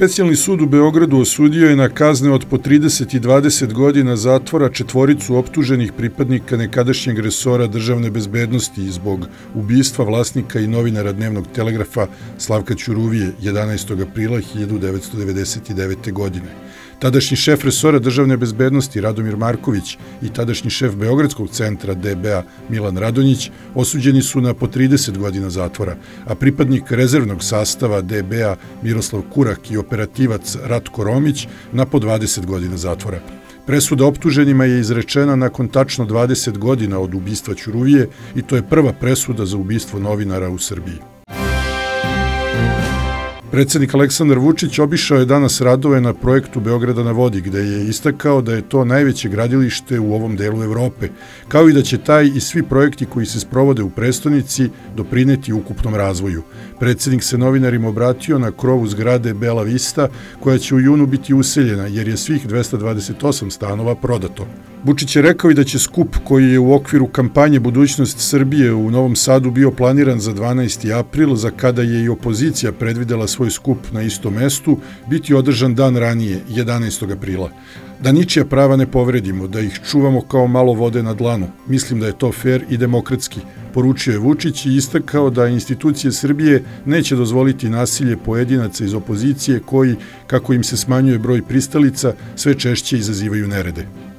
Specijalni sud u Beogradu osudio je na kazne od po 30 i 20 godina zatvora četvoricu optuženih pripadnika nekadašnjeg resora državne bezbednosti zbog ubistva vlasnika i novinara dnevnog telegrafa Slavka Ćuruvije 11. aprila 1999. godine. Tadašnji šef resora državne bezbednosti Radomir Marković i tadašnji šef Beogradskog centra DBA Milan Radonjić osuđeni su na po 30 godina zatvora, a pripadnik rezervnog sastava DBA Miroslav Kurak i operativac Ratko Romić na po 20 godina zatvora. Presuda optuženima je izrečena nakon tačno 20 godina od ubistva Ćuruvije i to je prva presuda za ubistvo novinara u Srbiji. Predsednik Aleksandar Vučić obišao je danas radove na projektu Beograda na vodi, gde je istakao da je to najveće gradilište u ovom delu Evrope, kao i da će taj i svi projekti koji se sprovode u prestonici doprineti ukupnom razvoju. Predsednik se novinarima obratio na krovu zgrade Bela Vista, koja će u junu biti useljena, jer je svih 228 stanova prodato. Vučić je rekao i da će skup koji je u okviru kampanje Budućnost Srbije u Novom Sadu bio planiran za 12. april, za kada je i opozicija predvidela svoj skup na istom mestu, biti održan dan ranije, 11. aprila. Da ničija prava ne povredimo, da ih čuvamo kao malo vode na dlanu. Mislim da je to fair i demokratski, poručio je Vučić i istakao da institucije Srbije neće dozvoliti nasilje pojedinaca iz opozicije koji, kako im se smanjuje broj pristalica, sve češće izazivaju nerede.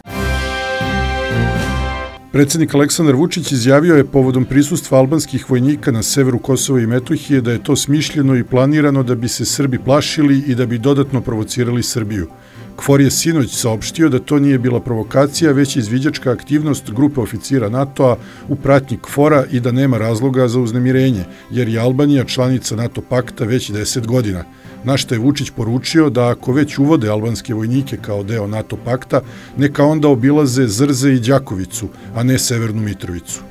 Predsednik Aleksandar Vučić izjavio je povodom prisustva albanskih vojnika na severu Kosova i Metohije da je to smišljeno i planirano da bi se Srbi plašili i da bi dodatno provocirali Srbiju. Kfor je sinoć saopštio da to nije bila provokacija, već izviđačka aktivnost grupe oficira NATO-a u pratnji Kfora i da nema razloga za uznemirenje, jer je Albanija članica NATO pakta već 10 godina – na što je Vučić poručio da ako već uvode albanske vojnike kao deo NATO pakta, neka onda obilaze Zrze i Đakovicu, a ne Severnu Mitrovicu.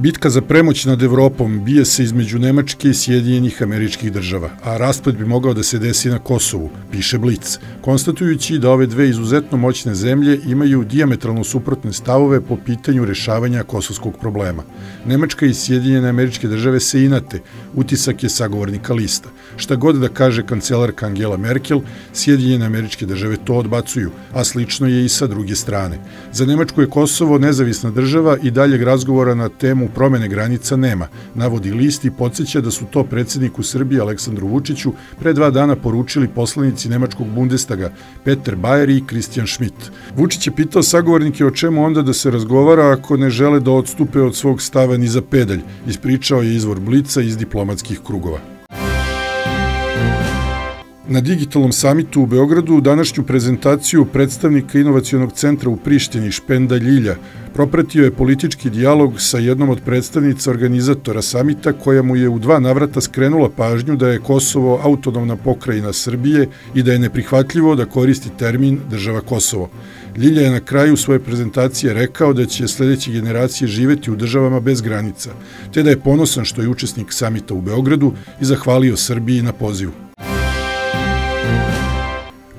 Bitka za premoć nad Evropom bije se između Nemačke i Sjedinjenih američkih država, a raspad bi mogao da se desi na Kosovu, piše Blic, konstatujući da ove dve izuzetno moćne zemlje imaju diametralno suprotne stavove po pitanju rešavanja kosovskog problema. Nemačka i Sjedinjene američke države se inate, utisak je sagovornika lista. Šta god da kaže kancelarka Angela Merkel, Sjedinjene američke države to odbacuju, a slično je i sa druge strane. Za Nemačku je Kosovo nezavisna država i daljeg razgovora na temu promene granica nema, navodi list i podsjeća da su to predsedniku Srbije Aleksandru Vučiću pre dva dana poručili poslanici Nemačkog Bundestaga Peter Bayer i Christian Schmidt. Vučić je pitao sagovornike o čemu onda da se razgovara ako ne žele da odstupe od svog stava ni za pedalj, ispričao je izvor Blica iz diplomatskih krugova. Na digitalnom samitu u Beogradu današnju prezentaciju predstavnika inovacijonog centra u Prištini Špenda Ljilja propratio je politički dijalog sa jednom od predstavnica organizatora samita koja mu je u dva navrata skrenula pažnju da je Kosovo autonomna pokrajina Srbije i da je neprihvatljivo da koristi termin država Kosovo. Ljilja je na kraju svoje prezentacije rekao da će sledeće generacije živeti u državama bez granica, te da je ponosan što je učesnik samita u Beogradu i zahvalio Srbiji na pozivu.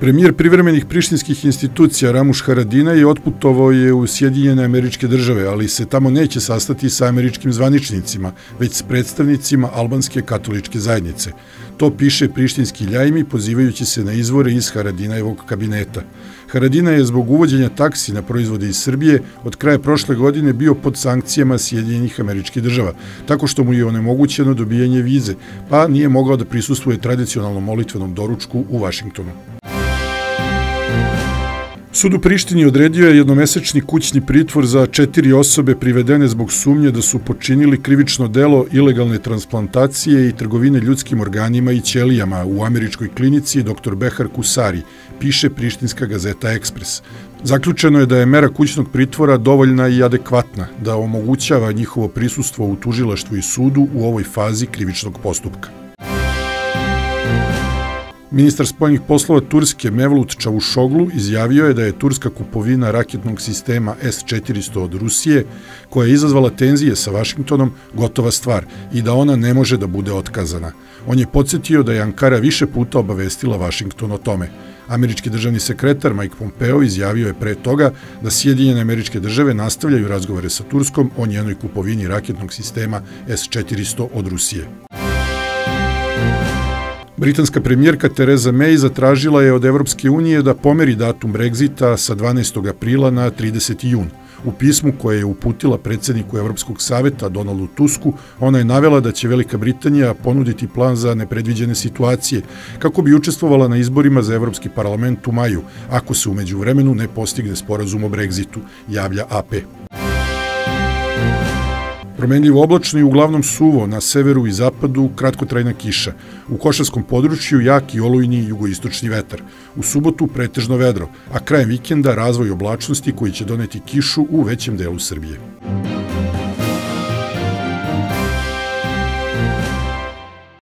Premijer privremenih prištinskih institucija Ramuš Haradina je otputovao je u Sjedinjene američke države, ali se tamo neće sastati sa američkim zvaničnicima, već s predstavnicima albanske katoličke zajednice. To piše prištinski ljajmi pozivajući se na izvore iz Haradinajevog kabineta. Haradina je zbog uvođenja taksi na proizvode iz Srbije od kraja prošle godine bio pod sankcijama Sjedinjenih američkih država, tako što mu je onemogućeno dobijanje vize, pa nije mogao da prisustuje tradicionalnom molitvenom doručku u Vašingtonu. Sud u Prištini odredio je jednomesečni kućni pritvor za četiri osobe privedene zbog sumnje da su počinili krivično delo ilegalne transplantacije i trgovine ljudskim organima i ćelijama u američkoj klinici dr. Behar Kusari, piše Prištinska gazeta Ekspres. Zaključeno je da je mera kućnog pritvora dovoljna i adekvatna, da omogućava njihovo prisustvo u tužilaštvu i sudu u ovoj fazi krivičnog postupka. Ministar spoljnih poslova Turske Mevlut Čavušoglu izjavio je da je turska kupovina raketnog sistema S-400 od Rusije, koja je izazvala tenzije sa Vašingtonom, gotova stvar i da ona ne može da bude otkazana. On je podsjetio da je Ankara više puta obavestila Vašington o tome. Američki državni sekretar Mike Pompeo izjavio je pre toga da Sjedinjene američke države nastavljaju razgovore sa Turskom o njenoj kupovini raketnog sistema S-400 od Rusije. Britanska premijerka Tereza May zatražila je od Evropske unije da pomeri datum Brexita sa 12. aprila na 30. jun. U pismu koje je uputila predsedniku Evropskog saveta Donaldu Tusku, ona je navela da će Velika Britanija ponuditi plan za nepredviđene situacije, kako bi učestvovala na izborima za Evropski parlament u maju, ako se umeđu vremenu ne postigne sporazum o Brexitu, javlja AP. Promenljivo oblačno i uglavnom suvo, na severu i zapadu kratkotrajna kiša. U košarskom području jak i olujni jugoistočni vetar. U subotu pretežno vedro, a krajem vikenda razvoj oblačnosti koji će doneti kišu u većem delu Srbije.